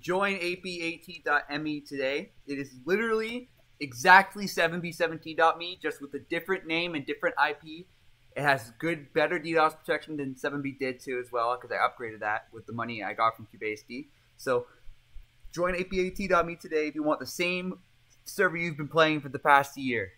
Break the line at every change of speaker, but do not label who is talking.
join 8b8t.me today. It is literally exactly 7b7t.me, just with a different name and different IP. It has good, better DDoS protection than 7b did too as well, because I upgraded that with the money I got from CubeASD. So join 8b8t.me today if you want the same server you've been playing for the past year.